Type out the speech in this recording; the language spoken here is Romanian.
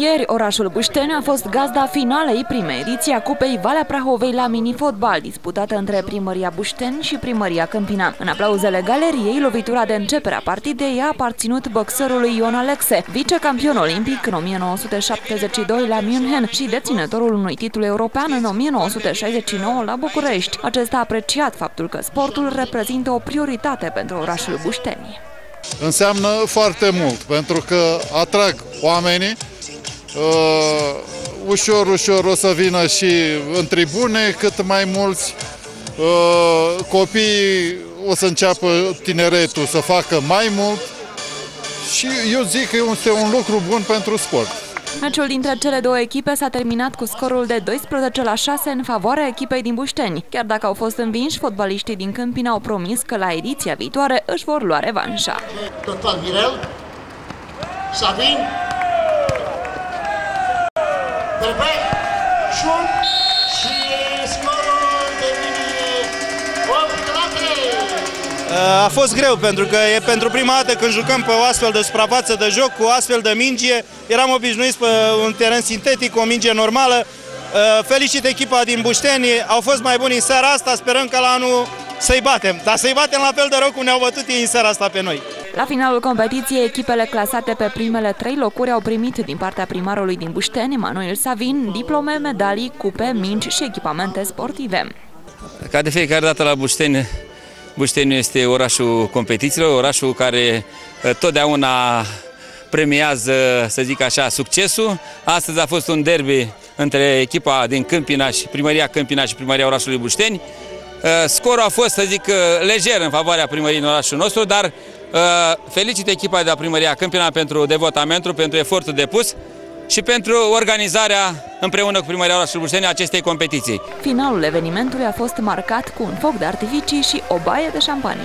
Ieri, orașul Bușteni a fost gazda finalei primei ediții a Cupei Valea Prahovei la mini-fotbal, disputată între Primăria Bușteni și Primăria Câmpina. În aplauzele galeriei, lovitura de începere a partidei a aparținut boxerului Ion Alexe, vicecampion olimpic în 1972 la München și deținătorul unui titlu european în 1969 la București. Acesta a apreciat faptul că sportul reprezintă o prioritate pentru orașul Bușteni înseamnă foarte mult, pentru că atrag oamenii, uh, ușor, ușor o să vină și în tribune cât mai mulți, uh, copiii o să înceapă tineretul să facă mai mult și eu zic că este un lucru bun pentru sport. Meciul dintre cele două echipe s-a terminat cu scorul de 12 la 6 în favoarea echipei din Bușteni. Chiar dacă au fost învinși, fotbaliștii din Câmpina au promis că la ediția viitoare își vor lua revanșa. Total Mirel, Savin, A fost greu pentru că e pentru prima dată când jucăm pe o astfel de suprafață de joc cu astfel de minge. Eram obișnuiți pe un teren sintetic, cu o minge normală. Felicit echipa din Bușteni, au fost mai buni în seara asta, sperăm că la anul să-i batem. Dar să-i batem la fel de rău cum ne-au bătut ei în seara asta pe noi. La finalul competiției, echipele clasate pe primele trei locuri au primit din partea primarului din Bușteni, Manuel Savin, diplome, medalii, cupe, minci și echipamente sportive. Ca de fiecare dată la Bușteni, Bușteniu este orașul competițiilor, orașul care eh, totdeauna premiază, să zic așa, succesul. Astăzi a fost un derby între echipa din Câmpina și Primăria Câmpina și Primăria orașului Bușteni. Eh, scorul a fost, să zic, eh, lejer în favoarea primăriei în orașul nostru, dar felicit echipa de la Primăria Câmpina pentru devotamentul, pentru efortul depus și pentru organizarea împreună cu Primăria Orașului Bușteni acestei competiții. Finalul evenimentului a fost marcat cu un foc de artificii și o baie de șampanie.